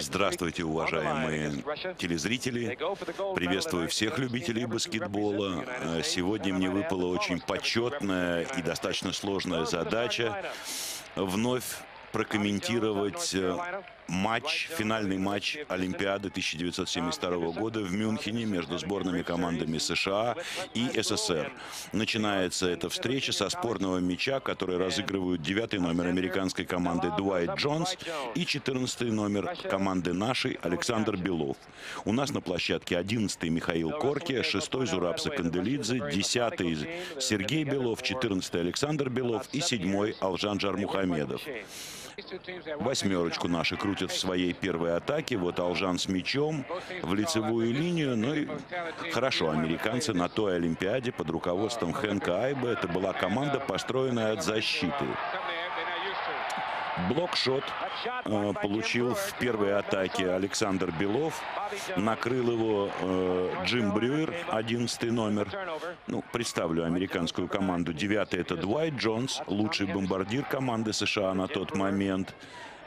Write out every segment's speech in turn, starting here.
Здравствуйте, уважаемые телезрители. Приветствую всех любителей баскетбола. Сегодня мне выпала очень почетная и достаточно сложная задача вновь прокомментировать э, матч, финальный матч Олимпиады 1972 года в Мюнхене между сборными командами США и СССР. Начинается эта встреча со спорного мяча, который разыгрывают девятый номер американской команды Дуайт Джонс и 14 номер команды нашей Александр Белов. У нас на площадке 11 Михаил Корки, 6 Зураб Саканделидзе, 10 Сергей Белов, 14 Александр Белов и 7 Алжан Жармухамедов. Восьмерочку наши крутят в своей первой атаке. Вот Алжан с мячом в лицевую линию. Ну и хорошо, американцы на той Олимпиаде под руководством Хэнка Айба. Это была команда, построенная от защиты. Блокшот э, получил в первой атаке Александр Белов. Накрыл его э, Джим Брюер, 11 номер. Ну, представлю американскую команду. Девятый это Дуайт Джонс, лучший бомбардир команды США на тот момент.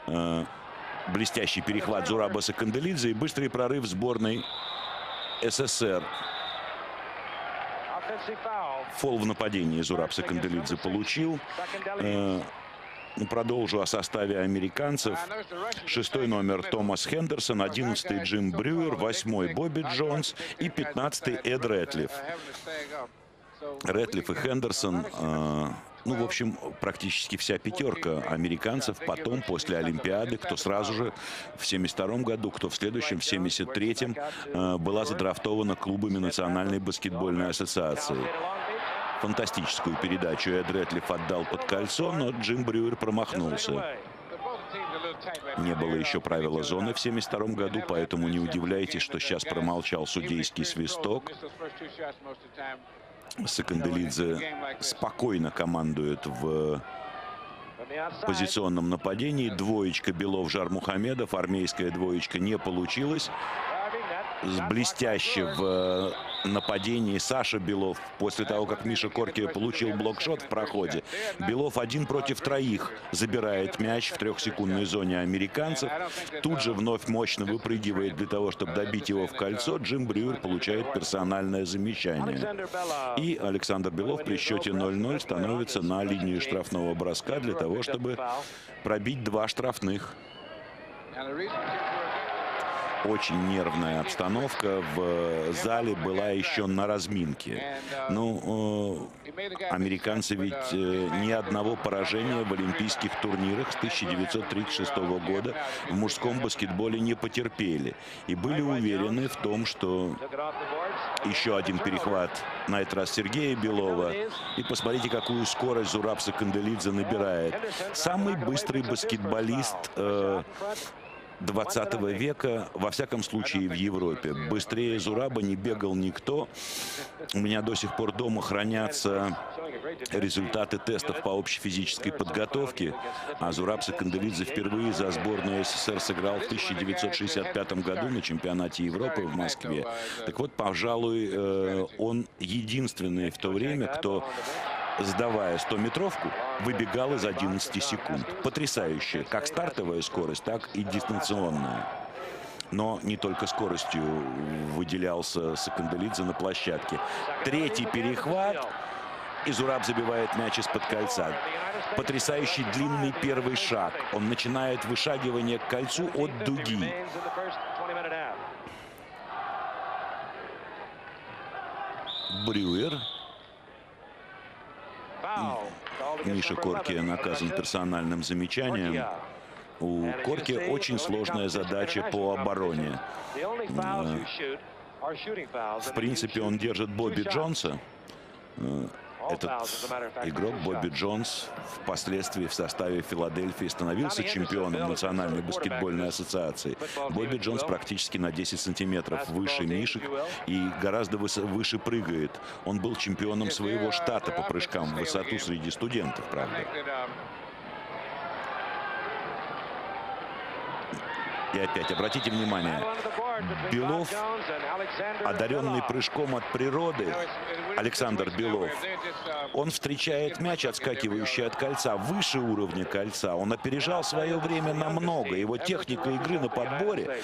Э, блестящий перехват Зураба Саканделидзе и быстрый прорыв сборной СССР. Фол в нападении Зураб Саканделидзе получил. Продолжу о составе американцев. Шестой номер Томас Хендерсон, одиннадцатый Джим Брюер, восьмой Бобби Джонс и пятнадцатый Эд Рэтлиф. Рэтлиф и Хендерсон э, ну, в общем, практически вся пятерка американцев потом, после Олимпиады, кто сразу же в 72 году, кто в следующем, в 73-м, э, была задрафтована клубами Национальной баскетбольной ассоциации фантастическую передачу Эд Рэтлиф отдал под кольцо, но Джим Брюер промахнулся. Не было еще правила зоны в 1972 году, поэтому не удивляйтесь, что сейчас промолчал судейский свисток. Саканделидзе спокойно командует в позиционном нападении. Двоечка Белов-Жар Мухамедов, армейская двоечка не получилась блестяще в э, нападении Саша Белов после того, как Миша Корки получил блокшот в проходе. Белов один против троих забирает мяч в трехсекундной зоне американцев. Тут же вновь мощно выпрыгивает для того, чтобы добить его в кольцо. Джим Брюер получает персональное замечание. И Александр Белов при счете 0-0 становится на линию штрафного броска для того, чтобы пробить два штрафных очень нервная обстановка в зале была еще на разминке. Ну, американцы ведь э, ни одного поражения в олимпийских турнирах с 1936 года в мужском баскетболе не потерпели. И были уверены в том, что еще один перехват на этот раз Сергея Белова. И посмотрите, какую скорость Зураб Канделидзе набирает. Самый быстрый баскетболист э, 20 века, во всяком случае в Европе. Быстрее Зураба не бегал никто. У меня до сих пор дома хранятся результаты тестов по общей физической подготовке. А Зураб Саканделидзе впервые за сборную СССР сыграл в 1965 году на чемпионате Европы в Москве. Так вот, пожалуй, э, он единственный в то время, кто сдавая 100-метровку, выбегал из 11 секунд. Потрясающая, как стартовая скорость, так и дистанционная. Но не только скоростью выделялся Сакандалидзе на площадке. Третий перехват. И Зураб забивает мяч из-под кольца. Потрясающий длинный первый шаг. Он начинает вышагивание к кольцу от дуги. Брюер Миша Корки наказан персональным замечанием. У Корки очень сложная задача по обороне. В принципе, он держит Бобби Джонса. Этот игрок Бобби Джонс впоследствии в составе Филадельфии становился чемпионом Национальной баскетбольной ассоциации. Бобби Джонс практически на 10 сантиметров выше Мишек и гораздо выше прыгает. Он был чемпионом своего штата по прыжкам в высоту среди студентов, правда. И опять, обратите внимание, Белов, одаренный прыжком от природы, Александр Белов, он встречает мяч, отскакивающий от кольца, выше уровня кольца. Он опережал свое время намного. Его техника игры на подборе,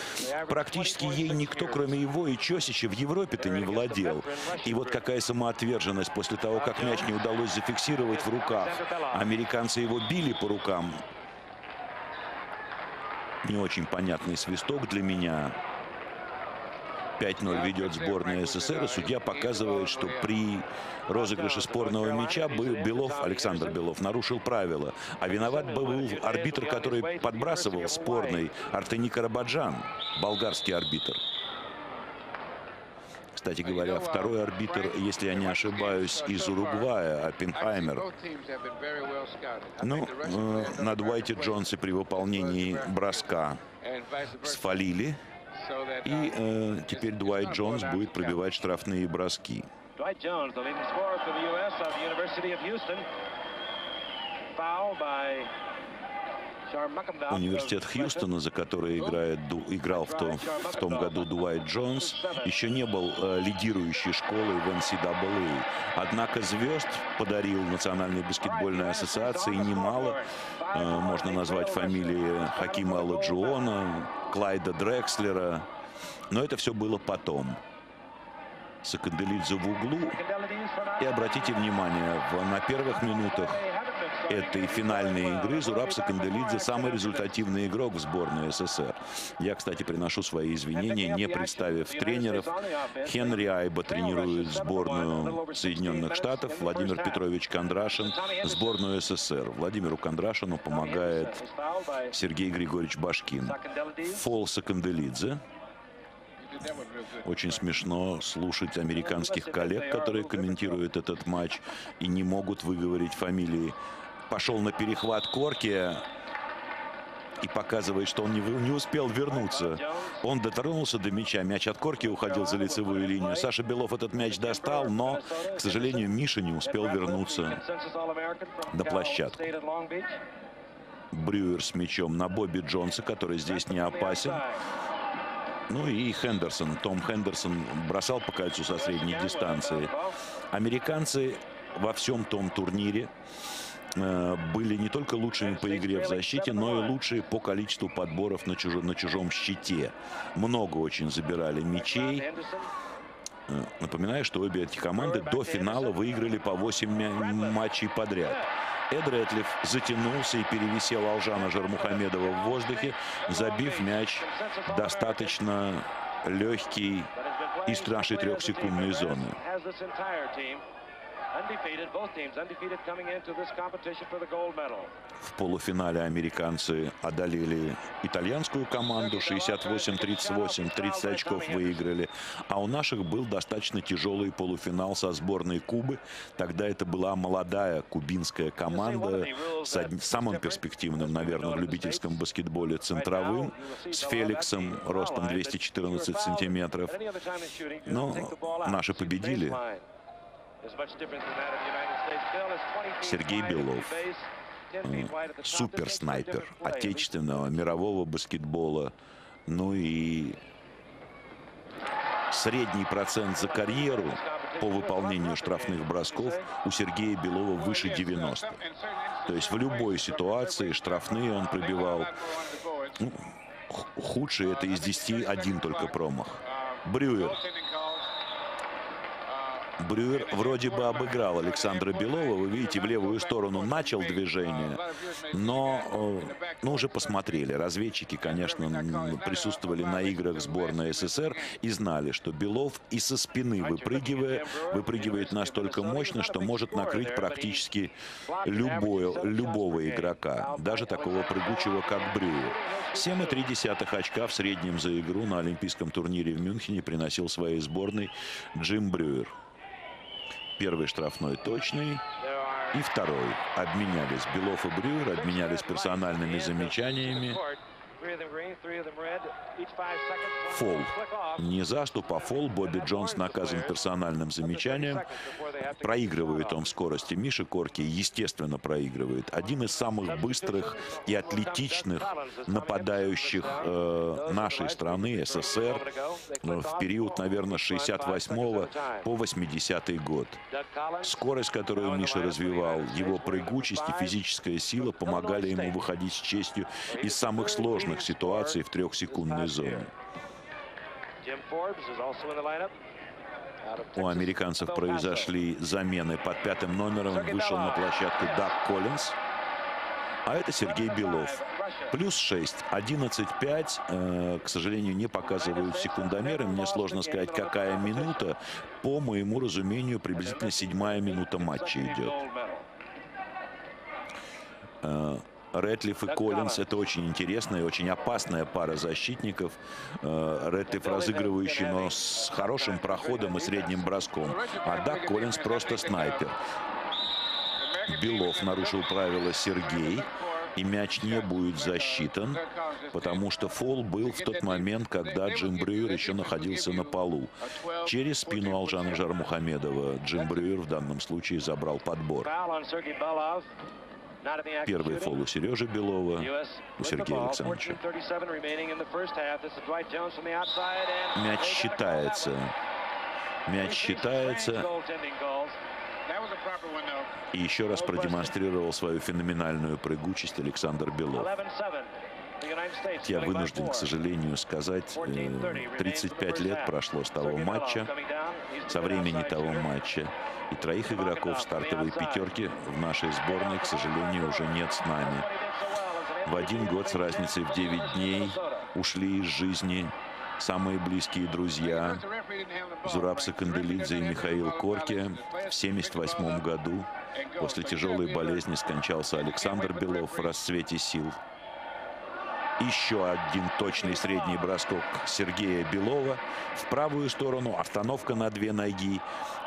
практически ей никто, кроме его и Чосича, в Европе-то не владел. И вот какая самоотверженность после того, как мяч не удалось зафиксировать в руках. Американцы его били по рукам не очень понятный свисток для меня. 5-0 ведет сборная СССР, судья показывает, что при розыгрыше спорного мяча Белов, Александр Белов, нарушил правила. А виноват был арбитр, который подбрасывал спорный Артений Карабаджан, болгарский арбитр. Кстати говоря, второй арбитр, если я не ошибаюсь, из Уругвая, Оппенхаймер. Ну, э, на Дуайте Джонсе при выполнении броска сфалили. И э, теперь Дуайт Джонс будет пробивать штрафные броски. Foul by Университет Хьюстона, за который играет, играл в том, в том году Дуайт Джонс, еще не был э, лидирующей школой в NCAA. Однако звезд подарил Национальной баскетбольной ассоциации немало. Э, можно назвать фамилии Хакима Аладжуона, Клайда Дрекслера. Но это все было потом. Саканделидзе в углу. И обратите внимание, в, на первых минутах этой финальной игры Зураб Саканделидзе самый результативный игрок в сборной СССР. Я, кстати, приношу свои извинения, не представив тренеров. Хенри Айба тренирует сборную Соединенных Штатов, Владимир Петрович Кондрашин сборную СССР. Владимиру Кондрашину помогает Сергей Григорьевич Башкин. Фол Саканделидзе. Очень смешно слушать американских коллег, которые комментируют этот матч и не могут выговорить фамилии пошел на перехват Корки и показывает, что он не, не успел вернуться. Он дотронулся до мяча. Мяч от Корки уходил за лицевую линию. Саша Белов этот мяч достал, но, к сожалению, Миша не успел вернуться до площадки. Брюер с мячом на Бобби Джонса, который здесь не опасен. Ну и Хендерсон. Том Хендерсон бросал по кольцу со средней дистанции. Американцы во всем том турнире были не только лучшими по игре в защите, но и лучшие по количеству подборов на, чужом, на чужом щите. Много очень забирали мячей. Э, напоминаю, что обе эти команды до финала выиграли по 8 матчей подряд. Эд Рэтлиф затянулся и перевисел Алжана Жармухамедова в воздухе, забив мяч достаточно легкий из нашей трехсекундной зоны. В полуфинале американцы одолели итальянскую команду 68-38, 30 очков выиграли. А у наших был достаточно тяжелый полуфинал со сборной Кубы. Тогда это была молодая кубинская команда с самым перспективным, наверное, в любительском баскетболе центровым, с Феликсом ростом 214 сантиметров. Но наши победили. Сергей Белов, супер снайпер отечественного мирового баскетбола. Ну и средний процент за карьеру по выполнению штрафных бросков у Сергея Белова выше 90. То есть в любой ситуации штрафные он пробивал. Ну, худший это из 10 один только промах. Брюер Брюер вроде бы обыграл Александра Белова. Вы видите, в левую сторону начал движение, но э, ну, уже посмотрели. Разведчики, конечно, присутствовали на играх сборной СССР и знали, что Белов и со спины выпрыгивая, выпрыгивает настолько мощно, что может накрыть практически любое, любого игрока, даже такого прыгучего, как Брюер. 7,3 очка в среднем за игру на олимпийском турнире в Мюнхене приносил своей сборной Джим Брюер. Первый штрафной точный. И второй. Обменялись. Белов и Брюер обменялись персональными замечаниями. Фол. Не заступ, а фол. Бобби Джонс наказан персональным замечанием. Проигрывает он в скорости. Миша Корки, естественно, проигрывает. Один из самых быстрых и атлетичных нападающих э, нашей страны, СССР, в период, наверное, с 68 по 80 год. Скорость, которую Миша развивал, его прыгучесть и физическая сила помогали ему выходить с честью из самых сложных ситуаций в трехсекундной зоне. У американцев произошли замены. Под пятым номером вышел на площадку Даг Коллинз. А это Сергей Белов. Плюс 6, 11-5. Э, к сожалению, не показывают секундомеры. Мне сложно сказать, какая минута. По моему разумению, приблизительно седьмая минута матча идет. Рэтлиф и Коллинс – это очень интересная и очень опасная пара защитников. Э, Рэтлиф разыгрывающий, но с хорошим проходом и средним броском. А Дак Коллинс просто снайпер. Белов нарушил правила Сергей. И мяч не будет засчитан, потому что фол был в тот момент, когда Джим Брюер еще находился на полу. Через спину Алжана Жармухамедова Джим Брюер в данном случае забрал подбор. Первый фол у Сережи Белова, у Сергея Александровича. Мяч считается. Мяч считается. И еще раз продемонстрировал свою феноменальную прыгучесть Александр Белов. Я вынужден, к сожалению, сказать, 35 э, лет прошло с того матча, со времени того матча. И троих игроков стартовой пятерки в нашей сборной, к сожалению, уже нет с нами. В один год с разницей в 9 дней ушли из жизни самые близкие друзья Зураб Саканделидзе и Михаил Корки. В 1978 году после тяжелой болезни скончался Александр Белов в расцвете сил. Еще один точный средний броскок Сергея Белова в правую сторону, остановка на две ноги.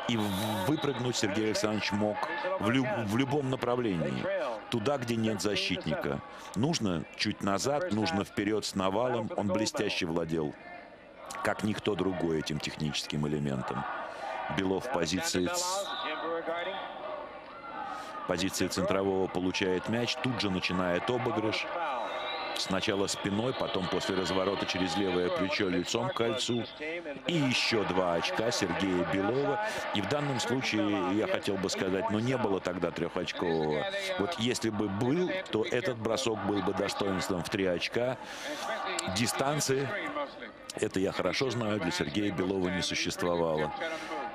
И выпрыгнуть Сергей Александрович мог в, люб в любом направлении. Туда, где нет защитника. Нужно чуть назад, нужно вперед с навалом. Он блестяще владел, как никто другой, этим техническим элементом. Белов в позиции позиции центрового получает мяч, тут же начинает обыгрыш. Сначала спиной, потом после разворота через левое плечо лицом к кольцу. И еще два очка Сергея Белова. И в данном случае я хотел бы сказать, но ну, не было тогда трехочкового. Вот если бы был, то этот бросок был бы достоинством в три очка. Дистанции, это я хорошо знаю, для Сергея Белова не существовало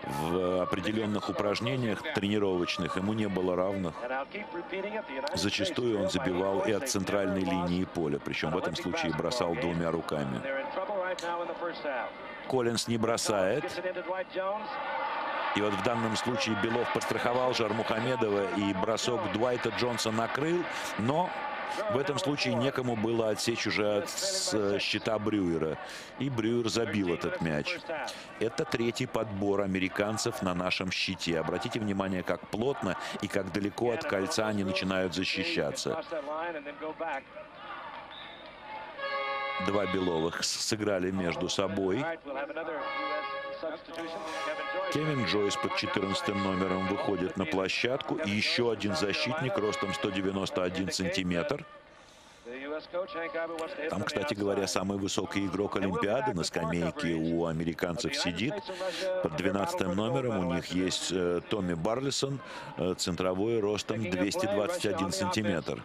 в определенных упражнениях тренировочных ему не было равных. Зачастую он забивал и от центральной линии поля, причем в этом случае бросал двумя руками. Коллинс не бросает. И вот в данном случае Белов подстраховал Жармухамедова, и бросок Дуайта Джонса накрыл, но в этом случае некому было отсечь уже от щита Брюера. И Брюер забил этот мяч. Это третий подбор американцев на нашем щите. Обратите внимание, как плотно и как далеко от кольца они начинают защищаться. Два Беловых сыграли между собой. Кевин Джойс под 14 номером выходит на площадку. И еще один защитник ростом 191 сантиметр. Там, кстати говоря, самый высокий игрок Олимпиады на скамейке у американцев сидит. Под 12 номером у них есть э, Томми Барлисон, э, центровой ростом 221 сантиметр.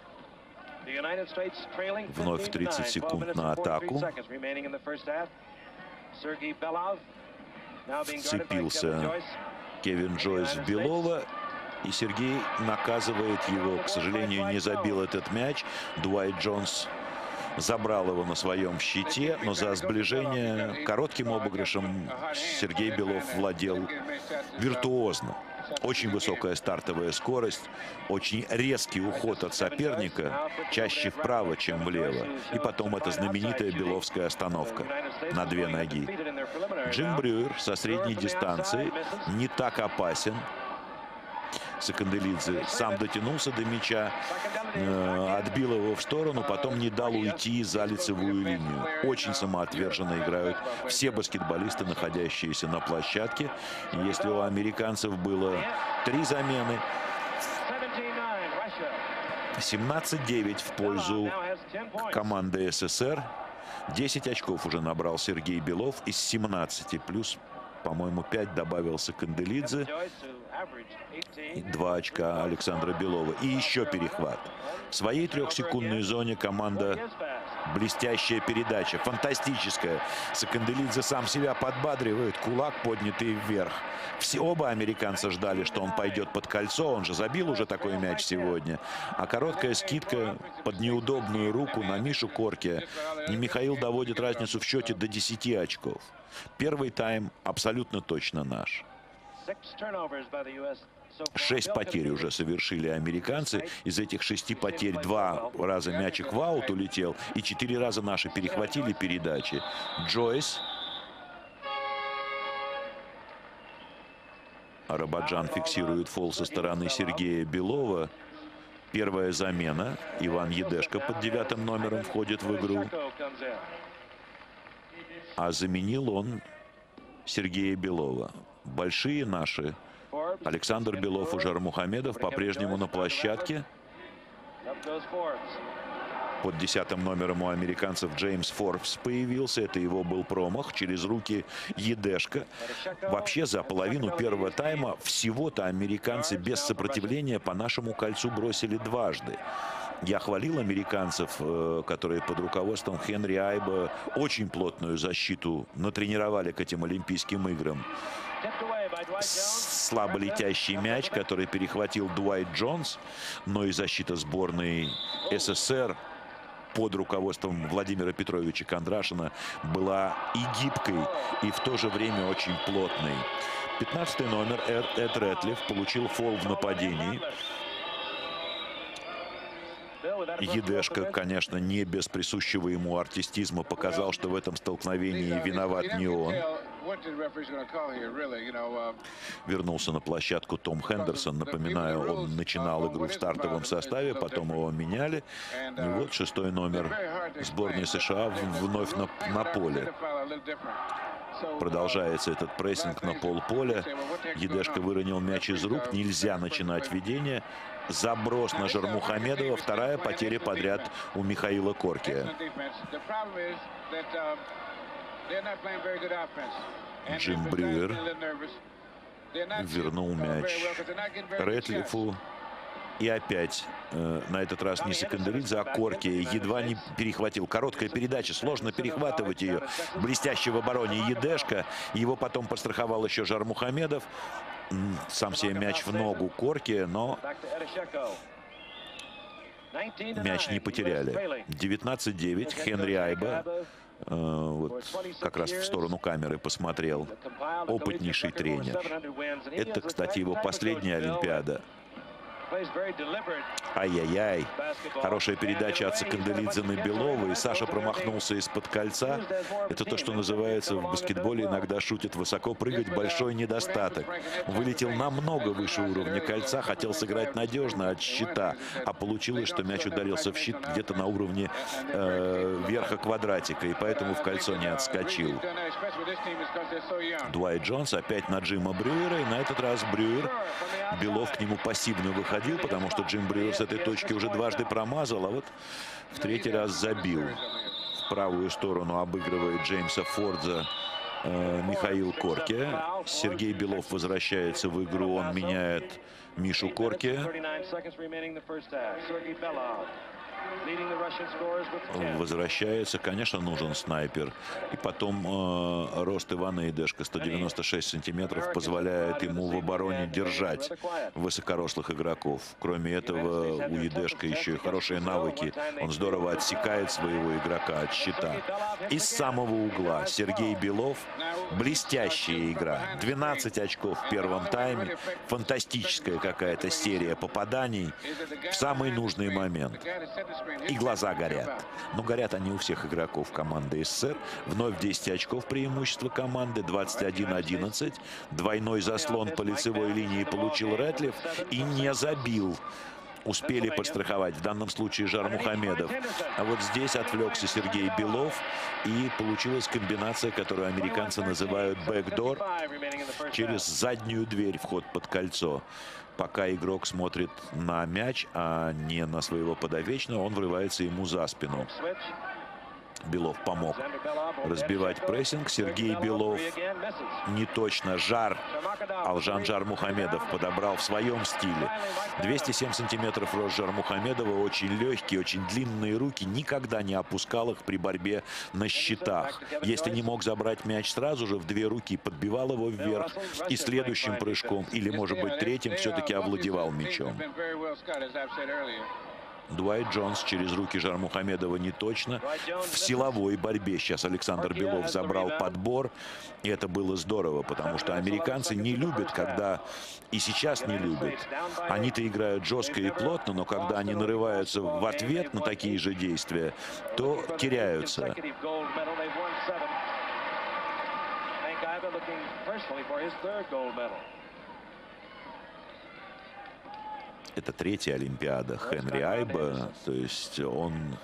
Вновь 30 секунд на атаку вцепился Кевин Джойс в Белова. И Сергей наказывает его. К сожалению, не забил этот мяч. Дуайт Джонс забрал его на своем щите, но за сближение коротким обыгрышем Сергей Белов владел виртуозно. Очень высокая стартовая скорость, очень резкий уход от соперника, чаще вправо, чем влево. И потом эта знаменитая беловская остановка на две ноги. Джим Брюер со средней дистанции не так опасен, Саканделидзе сам дотянулся до мяча, э, отбил его в сторону, потом не дал уйти за лицевую линию. Очень самоотверженно играют все баскетболисты, находящиеся на площадке. Если у американцев было три замены, 17-9 в пользу команды СССР. 10 очков уже набрал Сергей Белов из 17, плюс, по-моему, 5 добавился Канделидзе. Два очка Александра Белова. И еще перехват. В своей трехсекундной зоне команда блестящая передача, фантастическая. Саканделидзе сам себя подбадривает, кулак поднятый вверх. Все оба американца ждали, что он пойдет под кольцо, он же забил уже такой мяч сегодня. А короткая скидка под неудобную руку на Мишу Корке. И Михаил доводит разницу в счете до 10 очков. Первый тайм абсолютно точно наш. Шесть потерь уже совершили американцы. Из этих шести потерь два раза мячик в аут улетел. И четыре раза наши перехватили передачи. Джойс. Арабаджан фиксирует фол со стороны Сергея Белова. Первая замена. Иван Едешко под девятым номером входит в игру. А заменил он Сергея Белова. Большие наши Александр Белов и Жар Мухамедов по-прежнему на площадке. Под десятым номером у американцев Джеймс Форбс появился. Это его был промах через руки Едешка. Вообще за половину первого тайма всего-то американцы без сопротивления по нашему кольцу бросили дважды. Я хвалил американцев, э, которые под руководством Хенри Айба очень плотную защиту натренировали к этим Олимпийским играм слабо летящий мяч, который перехватил Дуайт Джонс, но и защита сборной СССР под руководством Владимира Петровича Кондрашина была и гибкой, и в то же время очень плотной. 15 номер Эд, Рэтлиф получил фол в нападении. Едешка, конечно, не без присущего ему артистизма показал, что в этом столкновении виноват не он. Uh, Вернулся на площадку Том Хендерсон. Напоминаю, он начинал игру в стартовом составе, потом его меняли. И uh, вот шестой номер сборной США вновь на, на поле. Uh, Продолжается этот прессинг на полполя. Едешка выронил мяч из рук. Нельзя начинать ведение. Заброс на Жармухамедова. Вторая потеря подряд у Михаила Корки. Джим Брюер вернул мяч Рэтлифу. И опять, э, на этот раз не Секандаридзе, а Корки едва не перехватил. Короткая передача, сложно перехватывать ее. Блестящий в обороне Едешка. Его потом постраховал еще Жар Мухамедов. Сам себе мяч в ногу Корки, но мяч не потеряли. 19-9. Хенри Айба вот как раз в сторону камеры посмотрел. Опытнейший тренер. Это, кстати, его последняя Олимпиада. Ай-яй-яй. Хорошая передача от Саканделидзе на Белова. И Саша промахнулся из-под кольца. Это то, что называется в баскетболе иногда шутит высоко прыгать. Большой недостаток. Вылетел намного выше уровня кольца. Хотел сыграть надежно от щита. А получилось, что мяч ударился в щит где-то на уровне э, верха квадратика. И поэтому в кольцо не отскочил. Дуайт Джонс опять на Джима Брюера. И на этот раз Брюер. Белов к нему пассивно выходил выходил, потому что Джим Брюер с этой точки уже дважды промазал, а вот в третий раз забил. В правую сторону обыгрывает Джеймса Фордза э, Михаил Корки. Сергей Белов возвращается в игру, он меняет Мишу Корки. Возвращается, конечно, нужен снайпер. И потом э, рост Ивана Идешко 196 сантиметров позволяет ему в обороне держать высокорослых игроков. Кроме этого, у Идешко еще и хорошие навыки. Он здорово отсекает своего игрока от щита. Из самого угла Сергей Белов Блестящая игра. 12 очков в первом тайме. Фантастическая какая-то серия попаданий в самый нужный момент. И глаза горят. Но горят они у всех игроков команды СССР. Вновь 10 очков преимущества команды. 21-11. Двойной заслон по лицевой линии получил Рэтлиф и не забил успели подстраховать. В данном случае Жар Мухамедов. А вот здесь отвлекся Сергей Белов. И получилась комбинация, которую американцы называют бэкдор. Через заднюю дверь вход под кольцо. Пока игрок смотрит на мяч, а не на своего подовечного, он врывается ему за спину. Белов помог разбивать прессинг. Сергей Белов не точно. Жар. Алжан Жар Мухамедов подобрал в своем стиле. 207 сантиметров рост Жар Мухамедова. Очень легкие, очень длинные руки. Никогда не опускал их при борьбе на щитах. Если не мог забрать мяч сразу же, в две руки подбивал его вверх. И следующим прыжком, или может быть третьим, все-таки овладевал мячом. Дуайт Джонс через руки Жармухамедова не точно. В силовой борьбе сейчас Александр Белов забрал подбор. И это было здорово, потому что американцы не любят, когда... И сейчас не любят. Они-то играют жестко и плотно, но когда они нарываются в ответ на такие же действия, то теряются. Это третья Олимпиада Хенри Айба. То есть он,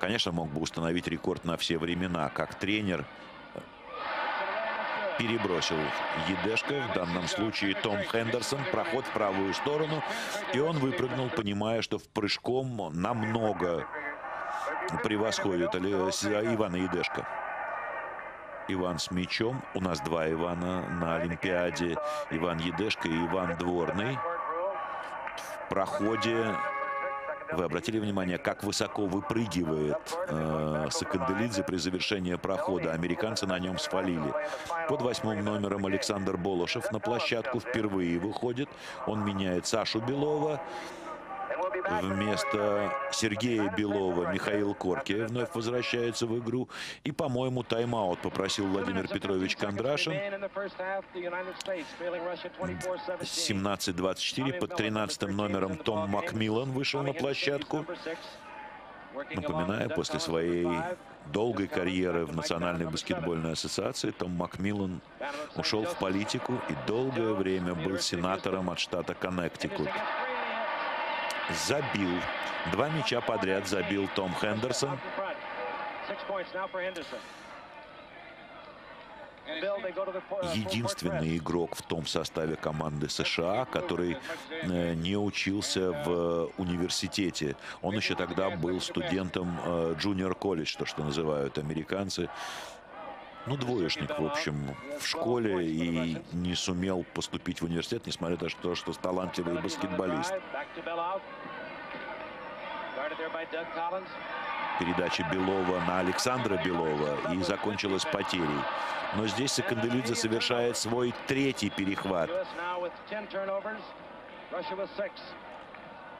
конечно, мог бы установить рекорд на все времена. Как тренер перебросил Едешко. В данном случае Том Хендерсон. Проход в правую сторону. И он выпрыгнул, понимая, что в прыжком намного превосходит Ивана Едешко. Иван с мячом. У нас два Ивана на Олимпиаде. Иван Едешко и Иван Дворный проходе вы обратили внимание, как высоко выпрыгивает э, Саканделидзе при завершении прохода. Американцы на нем свалили. Под восьмым номером Александр Болошев на площадку впервые выходит. Он меняет Сашу Белова. Вместо Сергея Белова Михаил Корки вновь возвращается в игру. И, по-моему, тайм-аут попросил Владимир Петрович Кондрашин. 17-24 под 13 номером Том Макмиллан вышел на площадку. Напоминаю, после своей долгой карьеры в Национальной баскетбольной ассоциации Том Макмиллан ушел в политику и долгое время был сенатором от штата Коннектикут забил. Два мяча подряд забил Том Хендерсон. Единственный игрок в том составе команды США, который э, не учился в университете. Он еще тогда был студентом джуниор колледж, то, что называют американцы ну, двоечник, в общем, в школе и не сумел поступить в университет, несмотря на то, что талантливый баскетболист. Передача Белова на Александра Белова и закончилась потерей. Но здесь Саканделидзе совершает свой третий перехват.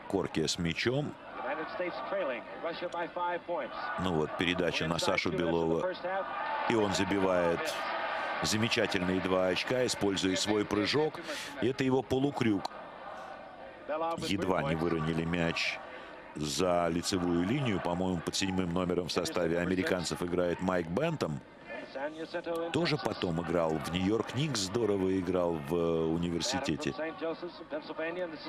Коркия с мячом. Ну вот, передача на Сашу Белова. И он забивает замечательные два очка, используя свой прыжок. Это его полукрюк. Едва не выронили мяч за лицевую линию. По-моему, под седьмым номером в составе американцев играет Майк Бентом. Тоже потом играл в Нью-Йорк Никс, здорово играл в э, университете.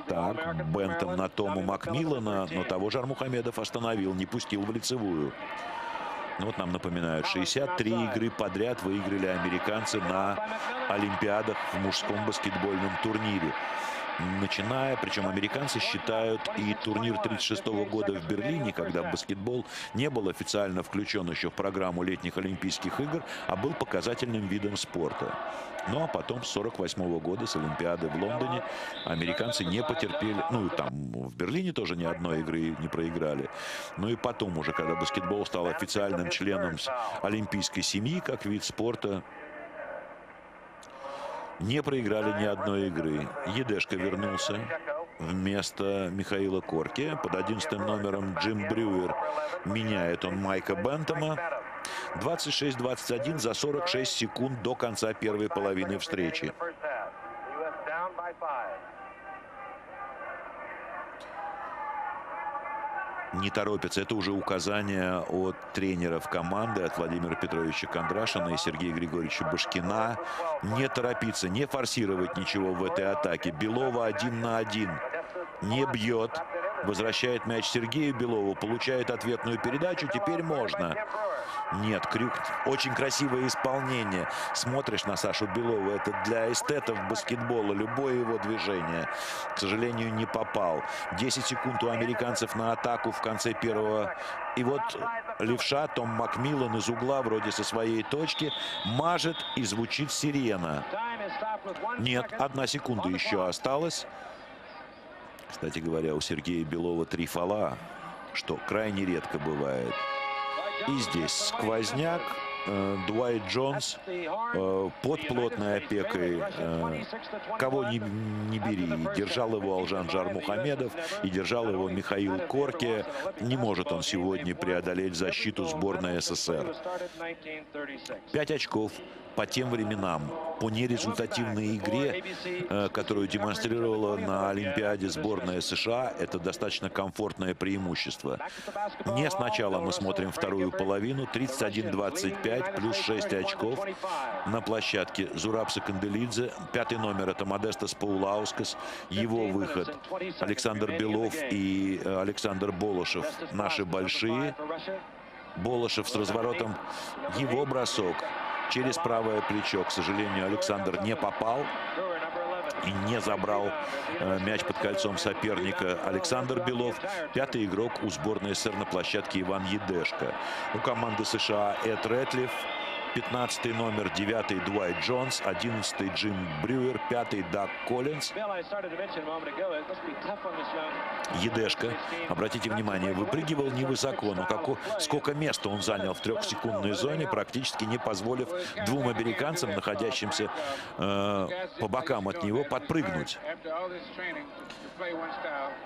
Так, Бентом на Тому Макмиллана, но того же Армухамедов остановил, не пустил в лицевую. Ну, вот нам напоминают, 63 игры подряд выиграли американцы на Олимпиадах в мужском баскетбольном турнире начиная, причем американцы считают и турнир 36 года в Берлине, когда баскетбол не был официально включен еще в программу летних Олимпийских игр, а был показательным видом спорта. Ну а потом с 48 года, с Олимпиады в Лондоне, американцы не потерпели, ну там в Берлине тоже ни одной игры не проиграли. Ну и потом уже, когда баскетбол стал официальным членом олимпийской семьи, как вид спорта, не проиграли ни одной игры. Едешко вернулся вместо Михаила Корки. Под 11 номером Джим Брюер меняет он Майка Бентома. 26-21 за 46 секунд до конца первой половины встречи. Не торопятся. Это уже указание от тренеров команды, от Владимира Петровича Кондрашина и Сергея Григорьевича Башкина. Не торопиться, не форсировать ничего в этой атаке. Белова один на один. Не бьет. Возвращает мяч Сергею Белову. Получает ответную передачу. Теперь можно. Нет, Крюк, очень красивое исполнение. Смотришь на Сашу Белова, это для эстетов баскетбола. Любое его движение, к сожалению, не попал. 10 секунд у американцев на атаку в конце первого. И вот левша Том Макмиллан из угла, вроде со своей точки, мажет и звучит сирена. Нет, одна секунда еще осталась. Кстати говоря, у Сергея Белова три фола, что крайне редко бывает. И здесь сквозняк. Э, Дуайт Джонс э, под плотной опекой, э, кого не, не бери. Держал его Алжан Жармухамедов и держал его Михаил Корке. Не может он сегодня преодолеть защиту сборной СССР. Пять очков по тем временам, по нерезультативной игре, которую демонстрировала на Олимпиаде сборная США, это достаточно комфортное преимущество. Не сначала мы смотрим вторую половину, 31-25, плюс 6 очков на площадке Зурабса Канделидзе. Пятый номер это Модестас Паулаускас, его выход. Александр Белов и э, Александр Болошев, наши большие. Болошев с разворотом, его бросок через правое плечо. К сожалению, Александр не попал и не забрал э, мяч под кольцом соперника Александр Белов. Пятый игрок у сборной СССР на площадке Иван Едешко. У команды США Эд Рэтлиф. 15 номер, 9 Дуайт Джонс, 11 Джим Брюер, 5 Даг Коллинз. Едешка, обратите внимание, выпрыгивал невысоко, но как, сколько места он занял в трехсекундной зоне, практически не позволив двум американцам, находящимся э, по бокам от него, подпрыгнуть.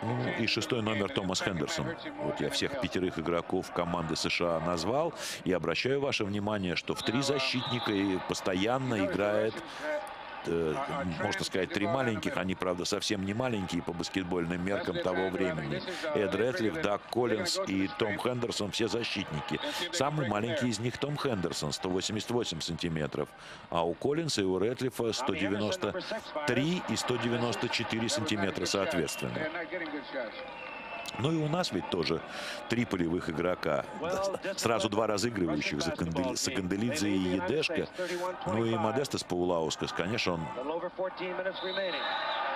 Ну, и шестой номер Томас Хендерсон. Вот я всех пятерых игроков команды США назвал. И обращаю ваше внимание, что в три защитника и постоянно играет э, можно сказать, три маленьких. Они, правда, совсем не маленькие по баскетбольным меркам того времени. Эд Рэтлиф, Даг Коллинз и Том Хендерсон все защитники. Самый маленький из них Том Хендерсон, 188 сантиметров. А у Коллинза и у Рэтлифа 193 и 194 сантиметра соответственно. Ну и у нас ведь тоже три полевых игрока. Сразу два разыгрывающих за Саканделидзе и Едешко. Ну и Модестас Паулаускас, конечно, он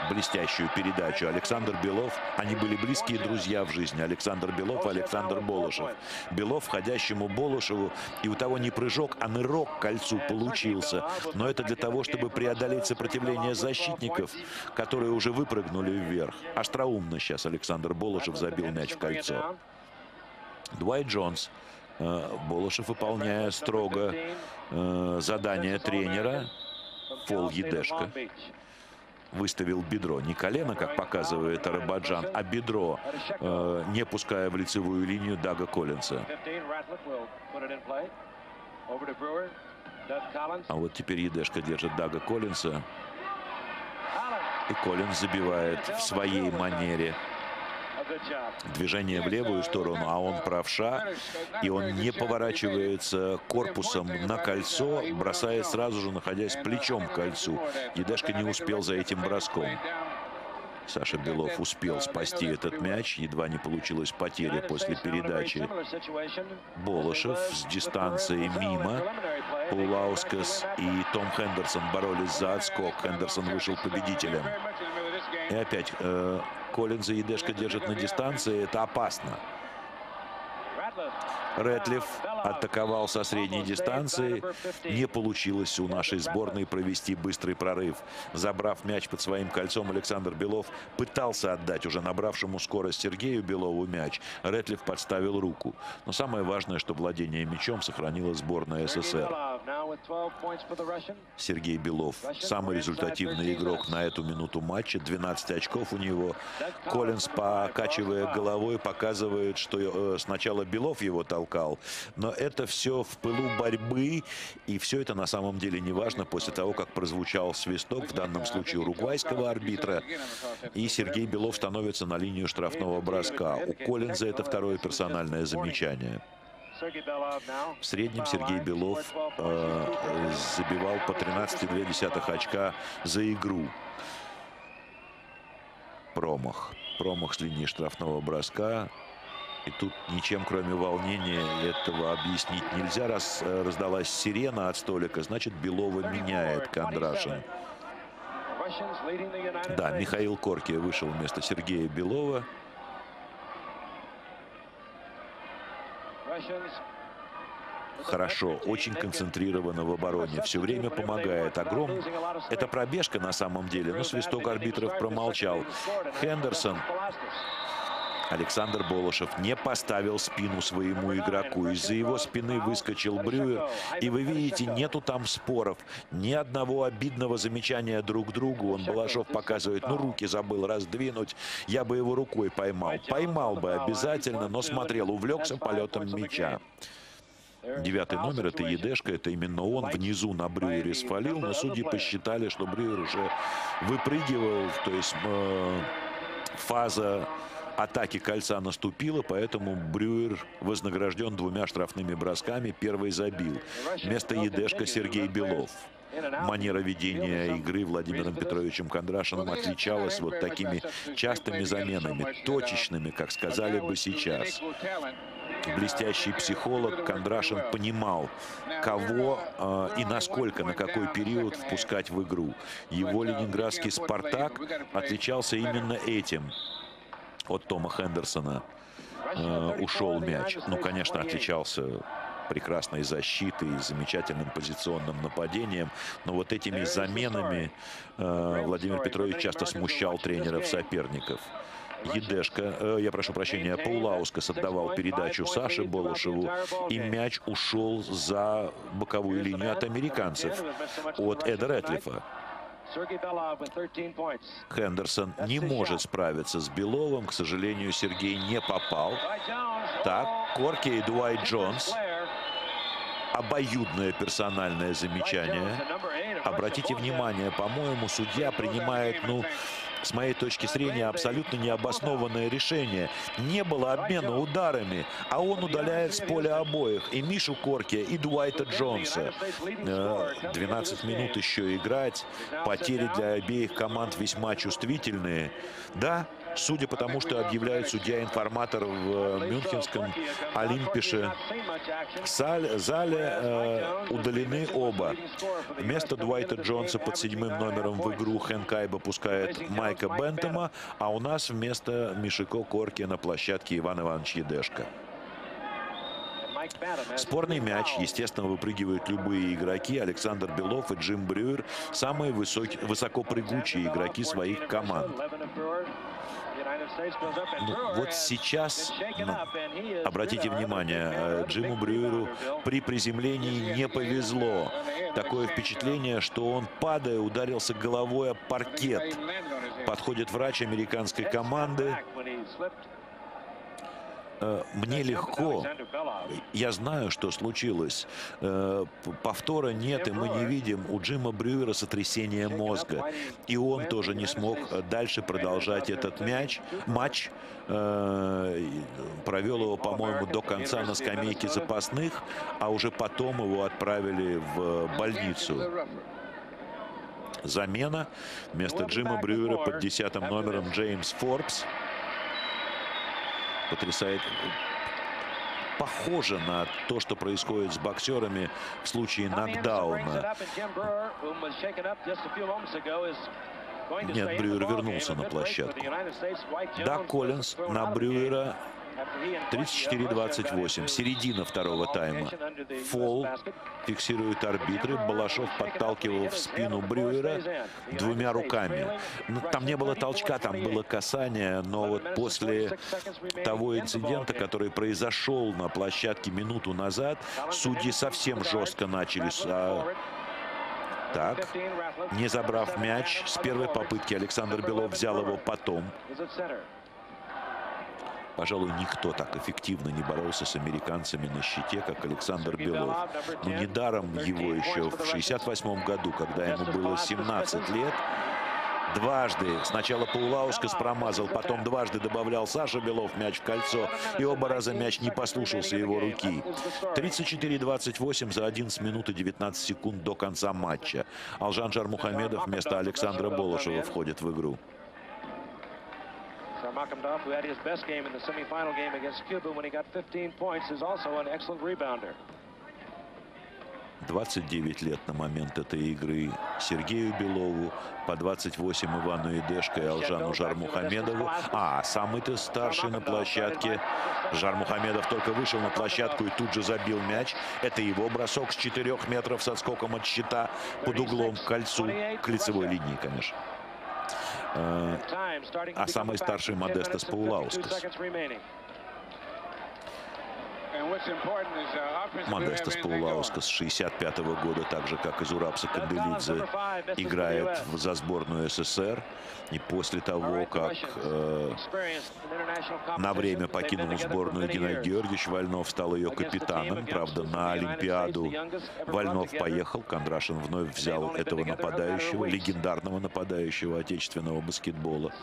блестящую передачу. Александр Белов, они были близкие друзья в жизни. Александр Белов и Александр Болошев. Белов входящему Болошеву, и у того не прыжок, а нырок к кольцу получился. Но это для того, чтобы преодолеть сопротивление защитников, которые уже выпрыгнули вверх. Остроумно сейчас Александр Болошев забил мяч в кольцо. Дуайт Джонс. Э, Болошев, выполняя строго э, задание тренера, Фол Едешко выставил бедро. Не колено, как показывает Арабаджан, а бедро, э, не пуская в лицевую линию Дага Коллинса. А вот теперь Едешка держит Дага Коллинса. И Коллинс забивает в своей манере движение в левую сторону, а он правша, и он не поворачивается корпусом на кольцо, бросает сразу же, находясь плечом к кольцу. Едашка не успел за этим броском. Саша Белов успел спасти этот мяч. Едва не получилась потеря после передачи. Болошев с дистанции мимо. Паулаускас и Том Хендерсон боролись за отскок. Хендерсон вышел победителем. И опять э, Коллинза и держат на дистанции. Это опасно. Рэтлиф атаковал со средней дистанции. Не получилось у нашей сборной провести быстрый прорыв. Забрав мяч под своим кольцом, Александр Белов пытался отдать уже набравшему скорость Сергею Белову мяч. Рэтлиф подставил руку. Но самое важное, что владение мячом сохранила сборная СССР. Сергей Белов самый результативный игрок на эту минуту матча. 12 очков у него. Коллинс, покачивая головой, показывает, что э, сначала Белов его толкал. Но это все в пылу борьбы. И все это на самом деле не важно после того, как прозвучал свисток, в данном случае уругвайского арбитра. И Сергей Белов становится на линию штрафного броска. У Коллинза это второе персональное замечание. В среднем Сергей Белов э, забивал по 13,2 очка за игру. Промах. Промах с линии штрафного броска. И тут ничем, кроме волнения, этого объяснить нельзя. Раз э, раздалась сирена от столика, значит, Белова меняет Кондрашин. Да, Михаил Корки вышел вместо Сергея Белова. Хорошо, очень концентрировано в обороне, все время помогает. Огром... Это пробежка на самом деле, но свисток арбитров промолчал. Хендерсон Александр Болошев не поставил спину своему игроку. Из-за его спины выскочил Брюер. И вы видите, нету там споров. Ни одного обидного замечания друг другу. Он, Балашов, показывает, ну, руки забыл раздвинуть. Я бы его рукой поймал. Поймал бы обязательно, но смотрел, увлекся полетом мяча. Девятый номер, это Едешка, это именно он внизу на Брюере свалил, но судьи посчитали, что Брюер уже выпрыгивал, то есть э, фаза атаки кольца наступила, поэтому Брюер вознагражден двумя штрафными бросками. Первый забил. Вместо Едешка Сергей Белов. Манера ведения игры Владимиром Петровичем Кондрашиным отличалась вот такими частыми заменами, точечными, как сказали бы сейчас. Блестящий психолог Кондрашин понимал, кого э, и насколько, на какой период впускать в игру. Его ленинградский «Спартак» отличался именно этим от Тома Хендерсона э, ушел мяч. Ну, конечно, отличался прекрасной защитой, замечательным позиционным нападением. Но вот этими заменами э, Владимир Петрович часто смущал тренеров соперников. Едешка, э, я прошу прощения, Паулаускас отдавал передачу Саше Болошеву, и мяч ушел за боковую линию от американцев, от Эда Ретлифа. Хендерсон не может справиться с Беловым. К сожалению, Сергей не попал. Так, Корки и Дуайт Джонс. Обоюдное персональное замечание. Обратите внимание, по-моему, судья принимает, ну, с моей точки зрения, абсолютно необоснованное решение. Не было обмена ударами, а он удаляет с поля обоих. И Мишу Корки, и Дуайта Джонса. 12 э, минут еще играть. Потери для обеих команд весьма чувствительные. Да, судя по тому, что объявляет судья-информатор в э, Мюнхенском Олимпише зале, э, удалены оба. Вместо Дуайта Джонса под седьмым номером в игру Хенкайба пускает Майка Бентома, а у нас вместо Мишико Корки на площадке Иван Иванович Едешко. Спорный мяч, естественно, выпрыгивают любые игроки. Александр Белов и Джим Брюер – самые высокопрыгучие игроки своих команд. Ну, вот сейчас, ну, обратите внимание, э, Джиму Брюеру при приземлении не повезло. Такое впечатление, что он, падая, ударился головой об паркет. Подходит врач американской команды. Э, мне легко. Я знаю, что случилось. Э, повтора нет, и мы не видим. У Джима Брюера сотрясение мозга. И он тоже не смог дальше продолжать этот мяч, матч. Э, провел его, по-моему, до конца на скамейке запасных, а уже потом его отправили в больницу. замена. Вместо Джима Брюера под десятым номером Джеймс Форбс потрясает похоже на то, что происходит с боксерами в случае нокдауна. Нет, Брюер вернулся на площадку. Да, Коллинз на Брюера 34-28. Середина второго тайма. Фол фиксируют арбитры. Балашов подталкивал в спину Брюера двумя руками. Ну, там не было толчка, там было касание. Но вот после того инцидента, который произошел на площадке минуту назад, судьи совсем жестко начали а, так, не забрав мяч с первой попытки, Александр Белов взял его потом. Пожалуй, никто так эффективно не боролся с американцами на щите, как Александр Белов. Но недаром его еще в 68 году, когда ему было 17 лет, Дважды. Сначала Паулаускас промазал, потом дважды добавлял Саша Белов мяч в кольцо. И оба раза мяч не послушался его руки. 34-28 за 11 минут и 19 секунд до конца матча. Алжан Жармухамедов вместо Александра Болошева входит в игру. Sarmakhamdov, who had his best game in the semifinal game against Cuba when he got 15 points, is also an excellent rebounder. 29 лет на момент этой игры Сергею Белову, по 28 Ивану Идешко и Алжану Жармухамедову. А самый-то старший на площадке. Жармухамедов только вышел на площадку и тут же забил мяч. Это его бросок с 4 метров со скоком от щита под углом к кольцу, к лицевой линии, конечно. Э, а самый старший Модестас Паулаускас. Модестас Паулаускас с 65 -го года, так же, как и Зурабса Канделидзе, играет за сборную СССР. И после того, как э, на время покинул сборную Геннадий Георгиевич, Вольнов стал ее капитаном. Правда, на Олимпиаду Вольнов поехал. Кондрашин вновь взял этого нападающего, легендарного нападающего отечественного баскетбола.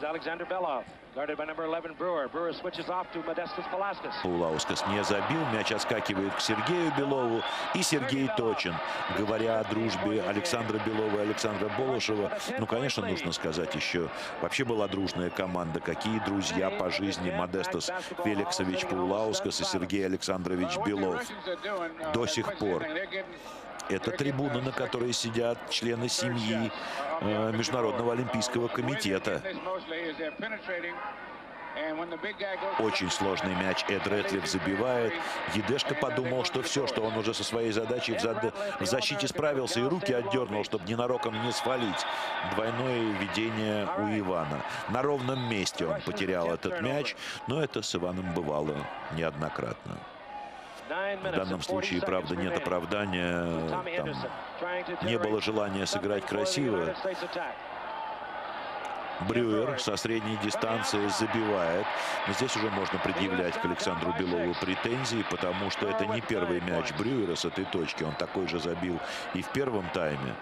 Паулаускас не забил, мяч отскакивает к Сергею Белову, и Сергей точен. Говоря о дружбе Александра Белова и Александра Болошева, ну, конечно, нужно сказать еще, вообще была дружная команда. Какие друзья по жизни Модестас Феликсович Паулаускас и Сергей Александрович Белов. До сих пор. Это трибуна, на которой сидят члены семьи э, Международного олимпийского комитета. Очень сложный мяч Эд Ретлиф забивает. Едешка подумал, что все, что он уже со своей задачей в, зад... в защите справился и руки отдернул, чтобы ненароком не свалить. Двойное ведение у Ивана. На ровном месте он потерял этот мяч, но это с Иваном бывало неоднократно. В данном случае, правда, нет оправдания. Там не было желания сыграть красиво. Брюер со средней дистанции забивает. Но здесь уже можно предъявлять к Александру Белову претензии, потому что это не первый мяч Брюера с этой точки. Он такой же забил и в первом тайме.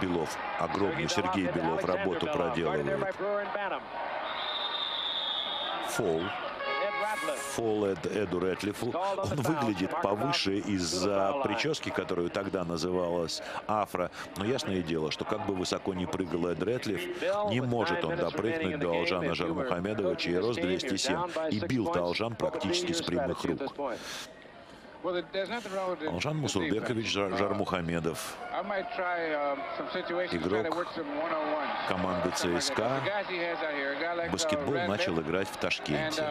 Белов, огромный Сергей Белов работу проделывает. Фол фол Эду Рэтлифу. Он выглядит повыше из-за прически, которую тогда называлась афро. Но ясное дело, что как бы высоко не прыгал Эд Рэтлиф, не может он допрыгнуть до Алжана Жармухамедова, чей рост 207. И бил Алжан практически с прямых рук. Алжан Мусурбекович Жармухамедов, игрок команды ЦСКА, баскетбол начал играть в Ташкенте.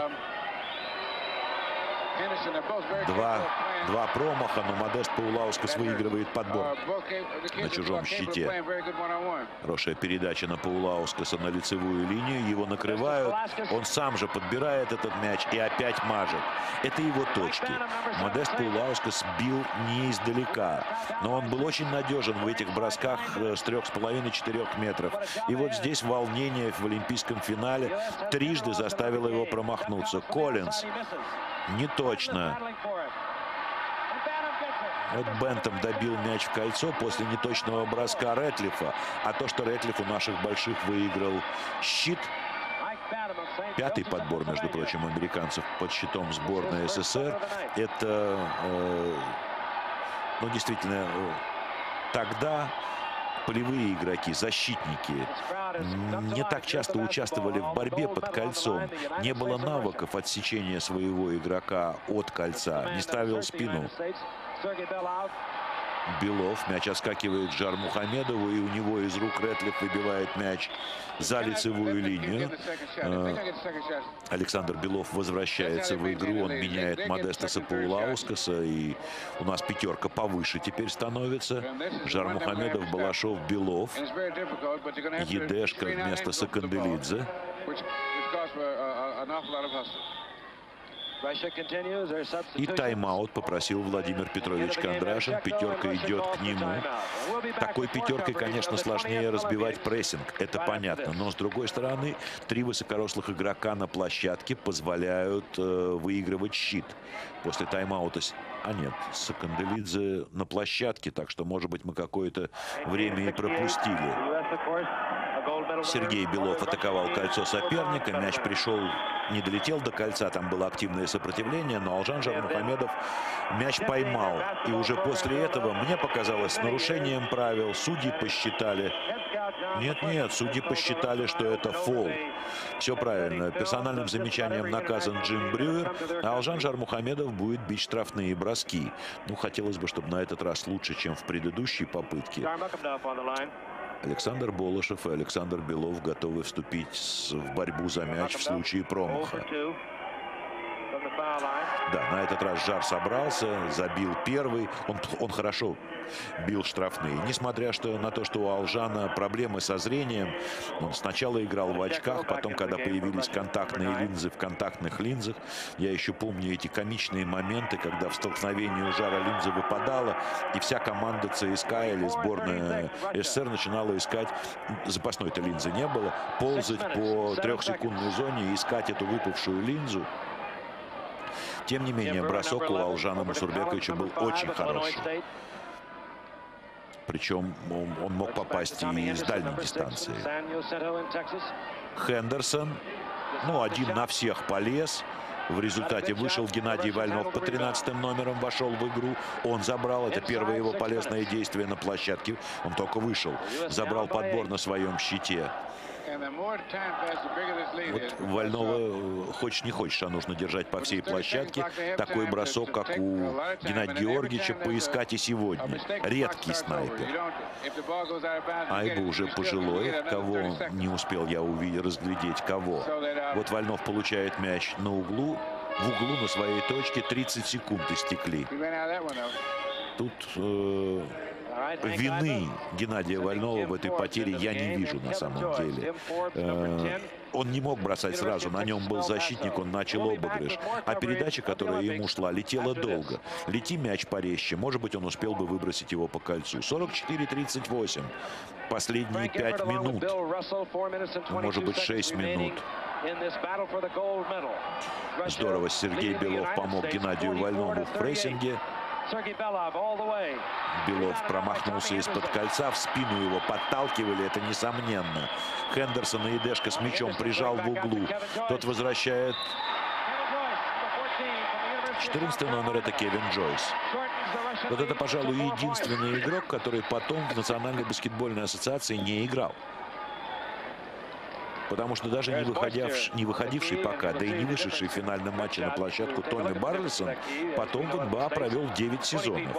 Два, два промаха, но Модест Паулаускас выигрывает подбор на чужом щите. Хорошая передача на Паулаускаса на лицевую линию. Его накрывают. Он сам же подбирает этот мяч и опять мажет. Это его точки. Модест Паулаускас бил не издалека. Но он был очень надежен в этих бросках э, с трех с половиной четырех метров. И вот здесь волнение в олимпийском финале трижды заставило его промахнуться. Коллинз не точно. Вот Бентом добил мяч в кольцо после неточного броска Ретлифа. А то, что Ретлиф у наших больших выиграл щит, пятый подбор, между прочим, американцев под щитом сборной СССР, это, э, ну, действительно, э, тогда полевые игроки, защитники не так часто участвовали в борьбе под кольцом. Не было навыков отсечения своего игрока от кольца. Не ставил спину. Белов. Мяч отскакивает Жар Мухамедову, и у него из рук Ретлиф выбивает мяч за лицевую линию. Э, Александр Белов возвращается в игру. Он меняет Модестаса Паулаускаса. И у нас пятерка повыше теперь становится. Жар Мухамедов, Балашов, Белов. Едешка вместо Саканделидзе. И тайм-аут попросил Владимир Петрович Кондрашин. Пятерка идет к нему. Такой пятеркой, конечно, сложнее разбивать прессинг. Это понятно. Но, с другой стороны, три высокорослых игрока на площадке позволяют э, выигрывать щит. После тайм-аута... А нет, Саканделидзе на площадке. Так что, может быть, мы какое-то время и пропустили. Сергей Белов атаковал кольцо соперника. Мяч пришел, не долетел до кольца. Там было активное сопротивление. Но Алжан Жармухамедов мяч поймал. И уже после этого, мне показалось, нарушением правил судьи посчитали. Нет-нет, судьи посчитали, что это фол. Все правильно. Персональным замечанием наказан Джим Брюер. А Алжан Жармухамедов будет бить штрафные броски. Ну, хотелось бы, чтобы на этот раз лучше, чем в предыдущей попытке. Александр Болышев и Александр Белов готовы вступить в борьбу за мяч в случае промаха. Да, на этот раз Жар собрался, забил первый. Он, он хорошо бил штрафные. Несмотря что, на то, что у Алжана проблемы со зрением, он сначала играл в очках, потом, когда появились контактные линзы в контактных линзах, я еще помню эти комичные моменты, когда в столкновении у Жара линза выпадала, и вся команда ЦСКА или сборная СССР начинала искать, запасной-то линзы не было, ползать по трехсекундной зоне и искать эту выпавшую линзу. Тем не менее, бросок у Алжана Мусурбековича был очень хороший. Причем он мог попасть и из дальней дистанции. Хендерсон, ну, один на всех полез. В результате вышел Геннадий Вольнов по 13 номерам, вошел в игру. Он забрал, это первое его полезное действие на площадке. Он только вышел, забрал подбор на своем щите. Вот Вольного, э, хочешь не хочешь, а нужно держать по всей площадке. Такой бросок, как у Геннадия Георгиевича, поискать и сегодня. Редкий снайпер. Айба уже пожилой, кого не успел я увидеть, разглядеть, кого. Вот Вольнов получает мяч на углу, в углу на своей точке 30 секунд истекли. Тут э, вины Геннадия Вольнова в этой потере я не вижу на самом деле. Э, он не мог бросать сразу, на нем был защитник, он начал обыгрыш. А передача, которая ему шла, летела долго. Лети мяч порезче, может быть, он успел бы выбросить его по кольцу. 44-38. Последние пять минут. Ну, может быть, 6 минут. Здорово, Сергей Белов помог Геннадию Вольнову в прессинге. Белов промахнулся из-под кольца, в спину его подталкивали, это несомненно. Хендерсон и Дешка с мячом прижал в углу. Тот возвращает 14 номер это Кевин Джойс. Вот это, пожалуй, единственный игрок, который потом в Национальной баскетбольной ассоциации не играл. Потому что даже не, выходивший, не выходивший пока, да и не вышедший в финальном матче на площадку Томми Барлисон, потом в НБА провел 9 сезонов.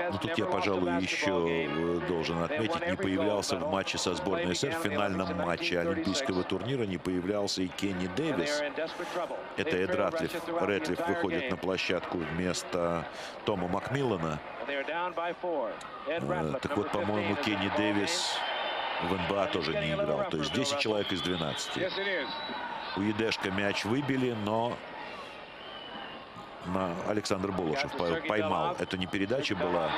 Но ну, тут я, пожалуй, еще э, должен отметить, не появлялся в матче со сборной СССР, в финальном матче Олимпийского турнира не появлялся и Кенни Дэвис. Это Эд Ратлиф. Рэтлиф выходит на площадку вместо Тома Макмиллана. Э, так вот, по-моему, Кенни Дэвис в НБА тоже не играл. То есть 10 человек из 12. У Едешка мяч выбили, но Александр Болошев поймал. Это не передача была.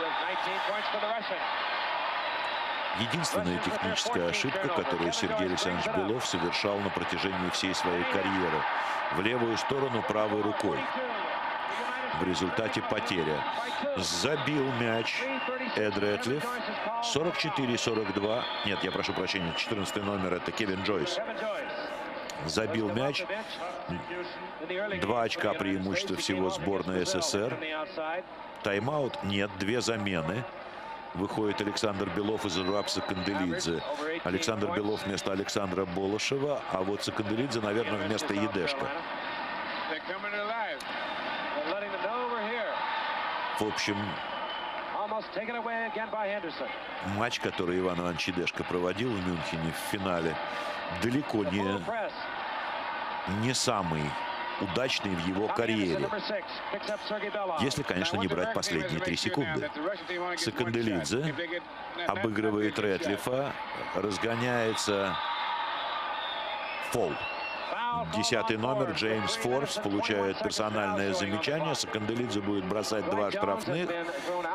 Единственная техническая ошибка, которую Сергей Александрович Белов совершал на протяжении всей своей карьеры. В левую сторону правой рукой. В результате потеря. Забил мяч Эд Рэтлиф. 44-42. Нет, я прошу прощения, 14 номер это Кевин Джойс забил мяч. Два очка преимущества всего сборной СССР. Тайм-аут нет, две замены. Выходит Александр Белов из Рапса Канделидзе. Александр Белов вместо Александра Болошева, а вот Саканделидзе, наверное, вместо Едешка. В общем, матч, который Иван Иванович Чедешко проводил в Мюнхене в финале, далеко не, не самый удачный в его карьере. Если, конечно, не брать последние три секунды. Саканделидзе обыгрывает Ретлифа, разгоняется фол. Десятый номер Джеймс Форбс получает персональное замечание. Саканделидзе будет бросать два штрафных.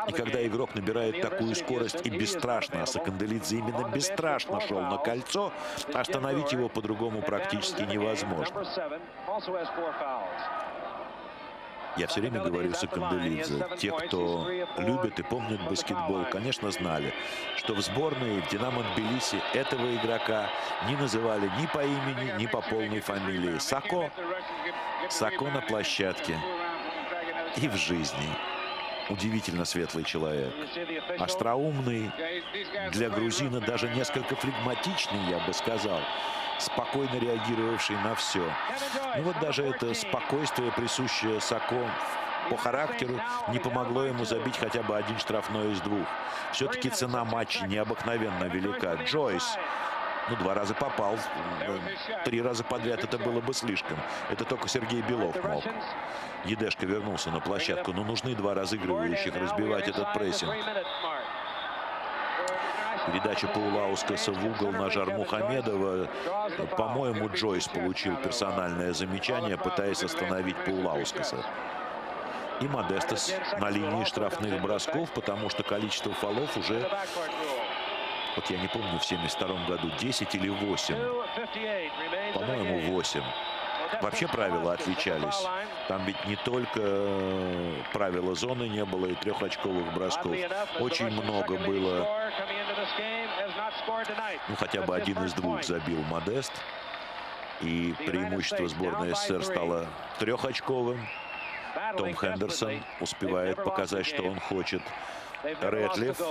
И когда игрок набирает такую скорость и бесстрашно, а Саканделидзе именно бесстрашно шел на кольцо, остановить его по-другому практически невозможно. Я все время говорю Саканделидзе. Те, кто любит и помнит баскетбол, конечно, знали, что в сборной в «Динамо Тбилиси» этого игрока не называли ни по имени, ни по полной фамилии. Сако. Сако на площадке и в жизни. Удивительно светлый человек. Остроумный, для грузина даже несколько флегматичный, я бы сказал спокойно реагировавший на все. Ну вот даже это спокойствие, присущее Сако по характеру, не помогло ему забить хотя бы один штрафной из двух. Все-таки цена матча необыкновенно велика. Джойс ну, два раза попал, три раза подряд это было бы слишком. Это только Сергей Белов мог. Едешка вернулся на площадку, но нужны два разыгрывающих разбивать этот прессинг. Передача Паулаускаса в угол на Жар Мухамедова. По-моему, Джойс получил персональное замечание, пытаясь остановить Паулаускаса. И Модестес на линии штрафных бросков, потому что количество фолов уже, вот я не помню, в 72 году 10 или 8. По-моему, 8. Вообще правила отличались. Там ведь не только э, правила зоны не было и трехочковых бросков. Очень много было. Ну, хотя бы один из двух забил Модест. И преимущество сборной СССР стало трехочковым. Том Хендерсон успевает показать, что он хочет. Рэтлиф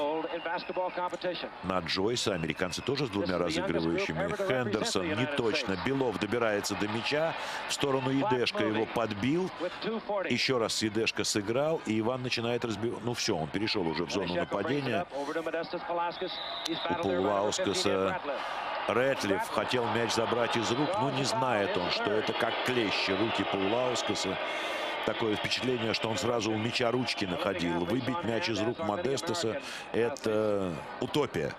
на Джойса. Американцы тоже с двумя разыгрывающими. Хендерсон не точно. Белов добирается до мяча. В сторону Едешка его подбил. Еще раз Едешка сыграл. И Иван начинает разбивать. Ну все, он перешел уже в зону нападения. У Паулаускаса Рэтлиф хотел мяч забрать из рук, но не знает он, что это как клещи руки Паулаускаса такое впечатление, что он сразу у мяча ручки находил. Выбить мяч из рук Модестеса – это утопия.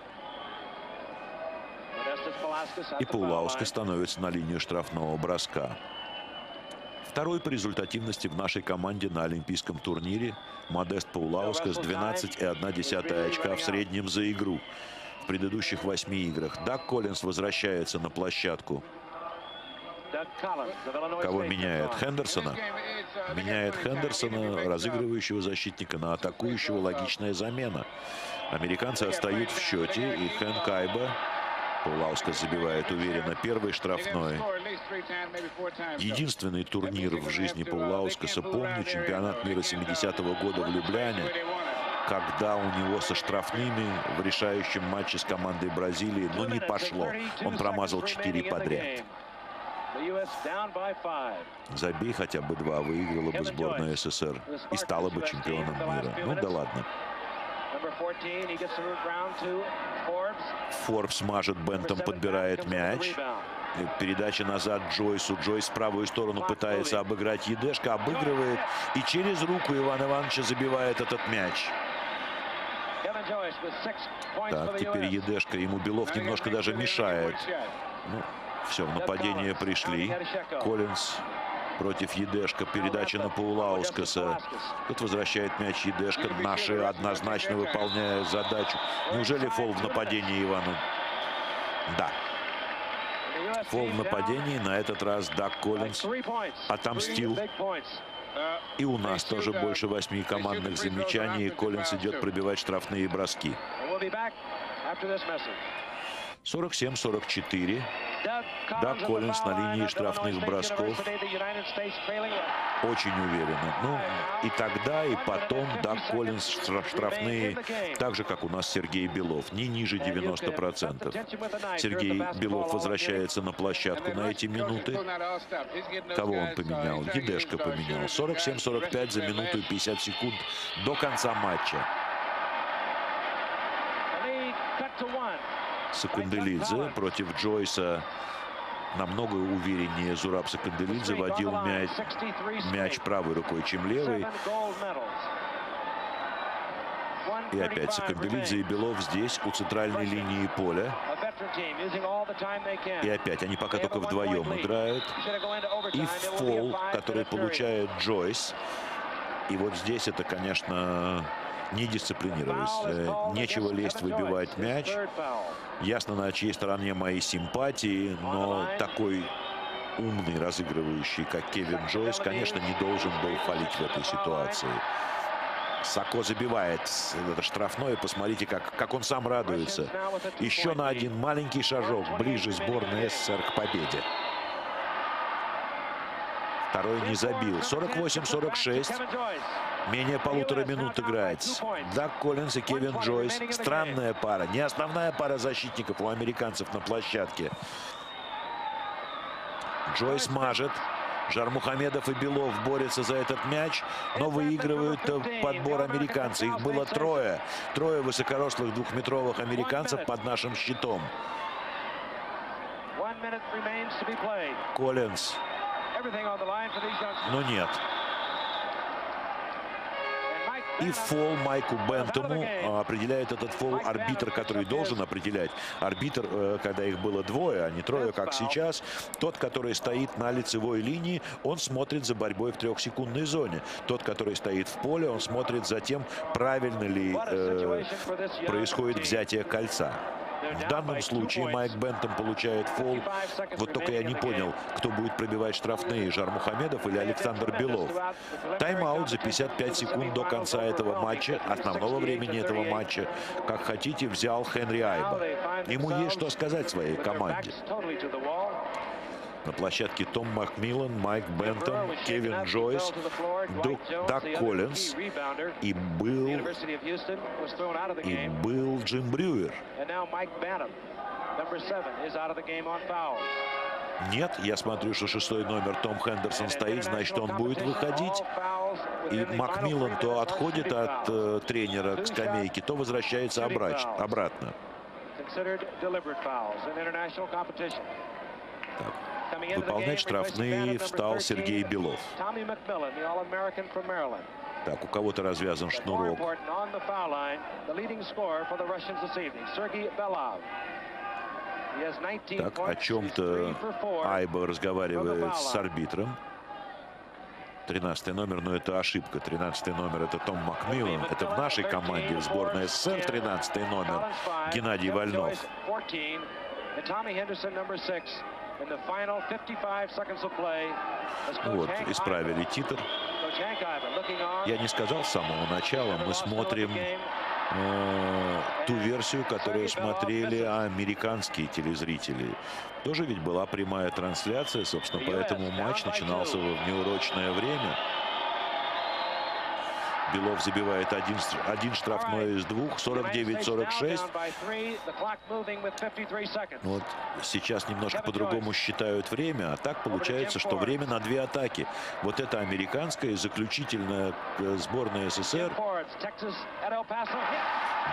И Паулауска становится на линию штрафного броска. Второй по результативности в нашей команде на олимпийском турнире Модест Паулауска с 12,1 очка в среднем за игру. В предыдущих восьми играх Дак Коллинс возвращается на площадку. Кого меняет? Хендерсона? Меняет Хендерсона, разыгрывающего защитника, на атакующего. Логичная замена. Американцы отстают в счете. И Хэн Кайба Паулаускас забивает уверенно первый штрафной. Единственный турнир в жизни Паулаускаса, помню, чемпионат мира 70-го года в Любляне, когда у него со штрафными в решающем матче с командой Бразилии, ну, не пошло. Он промазал 4 подряд. Забей хотя бы два, выиграла бы сборная СССР и стала бы чемпионом мира. Ну да ладно. Форбс мажет Бентом, подбирает мяч. Передача назад Джойсу. Джойс в правую сторону пытается обыграть Едешка. Обыгрывает и через руку Ивана Ивановича забивает этот мяч. Так, теперь Едешка. Ему Белов немножко даже мешает. Ну, все, в нападение пришли. Коллинс против Едешка. Передача на Паулаускаса. Тут возвращает мяч Едешка. Наши однозначно выполняя задачу. Неужели фол в нападении Ивана? Да. Фол в нападении. На этот раз Дак Коллинс отомстил. И у нас тоже больше восьми командных замечаний. Коллинс идет пробивать штрафные броски. 47-44. Даг Коллинс на линии штрафных бросков очень уверенно. Ну, и тогда, и потом Даг Коллинс штрафные, так же, как у нас Сергей Белов, не ниже 90%. Сергей Белов возвращается на площадку на эти минуты. Кого он поменял? Едешко поменял. 47-45 за минуту и 50 секунд до конца матча. Саканделидзе против Джойса намного увереннее Зураб Саканделидзе водил мяч, мяч правой рукой, чем левой. И опять Саканделидзе и Белов здесь, у центральной линии поля. И опять они пока только вдвоем играют. И фол, который получает Джойс. И вот здесь это, конечно, не дисциплинировались. Э, нечего лезть выбивать мяч. Ясно, на чьей стороне мои симпатии, но такой умный разыгрывающий, как Кевин Джойс, конечно, не должен был фалить в этой ситуации. Сако забивает это штрафное. Посмотрите, как, как он сам радуется. Еще на один маленький шажок ближе сборная СССР к победе. Второй не забил. 48-46. Менее полутора минут играет. Даг Коллинс и Кевин Джойс. Странная пара. Не основная пара защитников у американцев на площадке. Джойс мажет. Жармухамедов и Белов борются за этот мяч, но выигрывают подбор американцев. Их было трое. Трое высокорослых двухметровых американцев под нашим щитом. Коллинс но нет. И фол Майку Бентому определяет этот фол арбитр, который должен определять. Арбитр, э, когда их было двое, а не трое, как сейчас, тот, который стоит на лицевой линии, он смотрит за борьбой в трехсекундной зоне. Тот, который стоит в поле, он смотрит за тем, правильно ли э, происходит взятие кольца. В данном случае Майк Бентом получает фол. Вот только я не понял, кто будет пробивать штрафные, Жар Мухамедов или Александр Белов. Тайм-аут за 55 секунд до конца этого матча, основного времени этого матча, как хотите, взял Хенри Айба. Ему есть что сказать своей команде. На площадке Том Макмиллан, Майк Бентон, Кевин Джойс, Дук, Даг Коллинс и был, и был Джим Брюер. Нет, я смотрю, что шестой номер Том Хендерсон стоит, значит, он будет выходить. И Макмиллан то отходит от э, тренера к скамейке, то возвращается обратно. Так. Выполнять штрафные встал Сергей Белов. Так, у кого-то развязан шнурок. Так, о чем-то Айба разговаривает с арбитром. 13 номер, но это ошибка. 13 номер это Том Макмиллан. Это в нашей команде в сборной СССР 13 номер Геннадий Вольнов. Вот, исправили титр. Я не сказал с самого начала, мы смотрим э, ту версию, которую смотрели американские телезрители. Тоже ведь была прямая трансляция, собственно, поэтому матч начинался в неурочное время. Белов забивает один, один штрафной из двух, 49-46. Вот сейчас немножко по-другому считают время, а так получается, что время на две атаки. Вот это американская заключительная э, сборная СССР.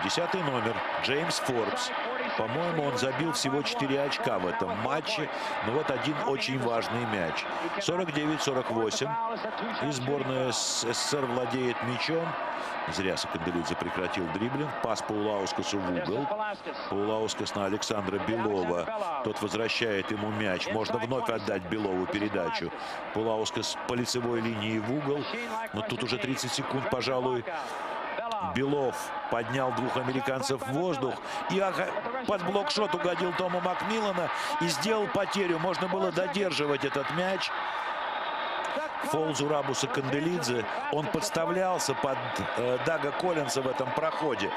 Десятый номер Джеймс Форбс. По-моему, он забил всего 4 очка в этом матче. Но вот один очень важный мяч. 49-48. И сборная СССР владеет мячом. Зря Саканделидзе прекратил дриблинг. Пас Паулаускасу в угол. Паулаускас на Александра Белова. Тот возвращает ему мяч. Можно вновь отдать Белову передачу. Паулаускас по лицевой линии в угол. Но тут уже 30 секунд, пожалуй, Белов поднял двух американцев в воздух. И под блокшот угодил Тома Макмиллана и сделал потерю. Можно было додерживать этот мяч. Фол Зурабуса Канделидзе. Он подставлялся под э, Дага Коллинса в этом проходе.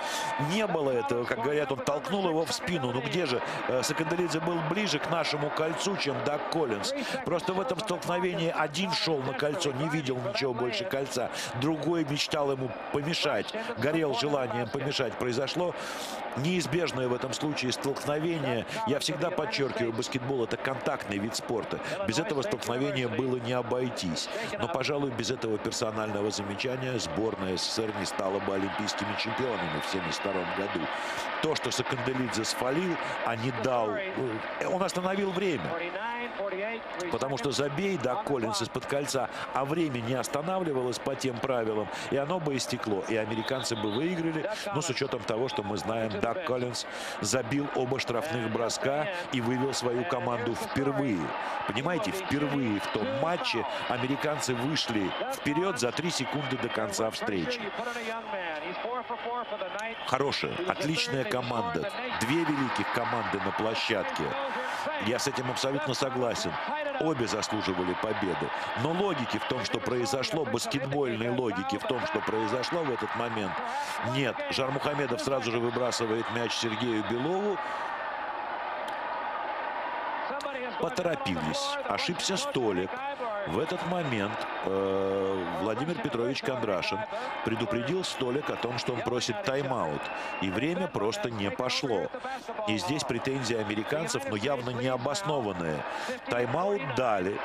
Не было этого, как говорят, он толкнул его в спину. Ну где же? Э, Саканделидзе был ближе к нашему кольцу, чем Даг Коллинс. Просто в этом столкновении один шел на кольцо, не видел ничего больше кольца. Другой мечтал ему помешать, горел желанием помешать. Произошло неизбежное в этом случае столкновение. Я всегда подчеркиваю, баскетбол это контактный вид спорта. Без этого столкновения было не обойтись. Но, пожалуй, без этого персонального замечания сборная СССР не стала бы олимпийскими чемпионами в 1972 году. То, что Саканделидзе сфалил, а не дал... Э, он остановил время. Потому что забей, да, Коллинс из-под кольца, а время не останавливалось по тем правилам, и оно бы истекло. И американцы бы выиграли, но с учетом того, что мы знаем, Даг Коллинс забил оба штрафных броска и вывел свою команду впервые. Понимаете, впервые в том матче американцы вышли вперед за три секунды до конца встречи. Хорошая, отличная команда. Две великих команды на площадке. Я с этим абсолютно согласен. Обе заслуживали победы. Но логики в том, что произошло, баскетбольной логики в том, что произошло в этот момент, нет. Жармухамедов сразу же выбрасывает мяч Сергею Белову. Поторопились. Ошибся столик. В этот момент э, Владимир Петрович Кондрашин предупредил столик о том, что он просит тайм-аут. И время просто не пошло. И здесь претензии американцев, но явно не обоснованные. Тайм-аут дали.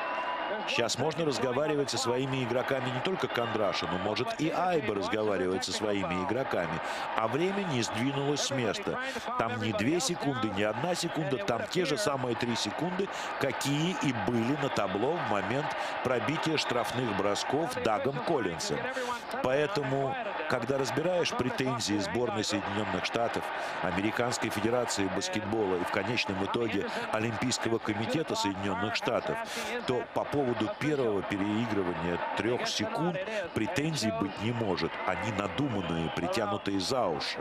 Сейчас можно разговаривать со своими игроками не только Кондрашину, может и Айба разговаривать со своими игроками. А время не сдвинулось с места. Там не две секунды, не одна секунда, там те же самые три секунды, какие и были на табло в момент пробития штрафных бросков Дагом Коллинсом. Поэтому, когда разбираешь претензии сборной Соединенных Штатов, Американской Федерации баскетбола и в конечном итоге Олимпийского комитета Соединенных Штатов, то по поводу первого переигрывания трех секунд претензий быть не может. Они надуманные, притянутые за уши.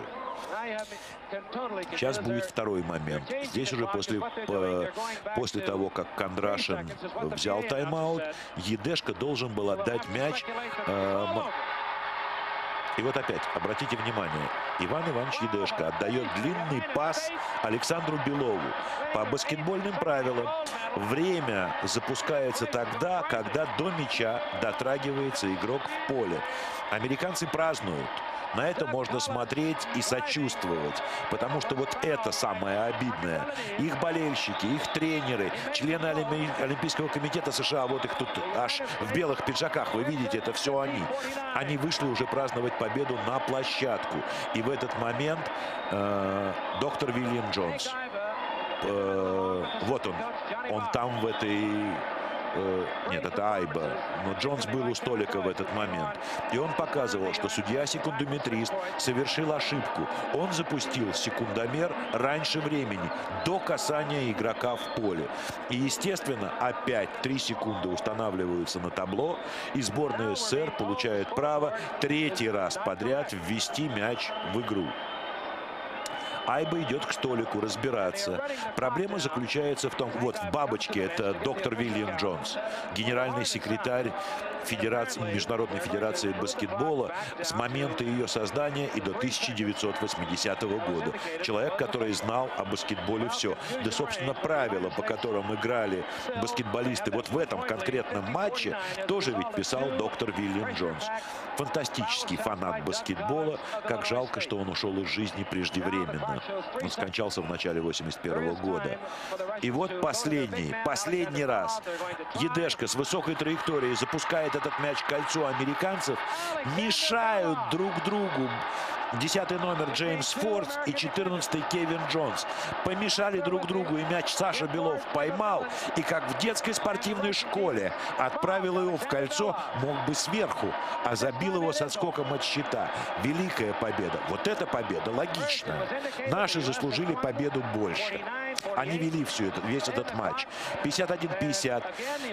Сейчас будет второй момент. Здесь уже после, по, после того, как Кондрашин взял тайм-аут, Едешка должен был отдать мяч э, и вот опять, обратите внимание, Иван Иванович Едешко отдает длинный пас Александру Белову. По баскетбольным правилам время запускается тогда, когда до мяча дотрагивается игрок в поле. Американцы празднуют. На это можно смотреть и сочувствовать, потому что вот это самое обидное. Их болельщики, их тренеры, члены Олимпийского комитета США, вот их тут аж в белых пиджаках, вы видите, это все они. Они вышли уже праздновать победу на площадку. И в этот момент э, доктор Вильям Джонс, э, вот он, он там в этой Э, нет, это Айба. Но Джонс был у столика в этот момент. И он показывал, что судья-секундометрист совершил ошибку. Он запустил секундомер раньше времени, до касания игрока в поле. И, естественно, опять три секунды устанавливаются на табло, и сборная СССР получает право третий раз подряд ввести мяч в игру. Айба идет к столику разбираться. Проблема заключается в том, вот в бабочке это доктор Вильям Джонс, генеральный секретарь Федерации, Международной Федерации баскетбола с момента ее создания и до 1980 года. Человек, который знал о баскетболе все. Да, собственно, правила, по которым играли баскетболисты вот в этом конкретном матче, тоже ведь писал доктор Вильям Джонс. Фантастический фанат баскетбола. Как жалко, что он ушел из жизни преждевременно. Он скончался в начале 81 года. И вот последний, последний раз Едешка с высокой траекторией запускает этот мяч к кольцу американцев, мешают друг другу. Десятый номер Джеймс Фордс и четырнадцатый Кевин Джонс. Помешали друг другу, и мяч Саша Белов поймал. И как в детской спортивной школе отправил его в кольцо, мог бы сверху, а забил его со скоком от щита. Великая победа. Вот эта победа логичная. Наши заслужили победу больше. Они вели всю это, весь этот матч. 51-50.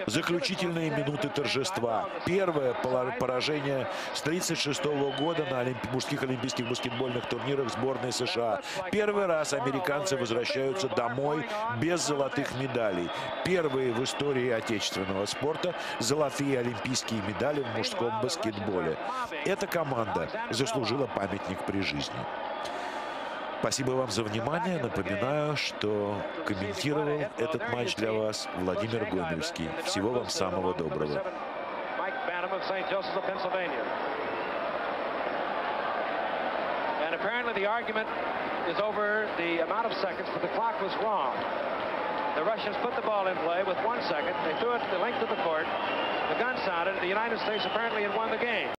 Заключительные минуты торжества. Первое поражение с 1936 года на олимпи мужских олимпийских баскетбольных турнирах сборной США. Первый раз американцы возвращаются домой без золотых медалей. Первые в истории отечественного спорта золотые олимпийские медали в мужском баскетболе. Эта команда заслужила памятник при жизни. Спасибо вам за внимание. Напоминаю, что комментировал этот матч для вас Владимир Гомельский. Всего вам самого доброго. And apparently the argument is over the amount of seconds, but the clock was wrong. The Russians put the ball in play with one second. They threw it the length of the court. The gun sounded. The United States apparently had won the game.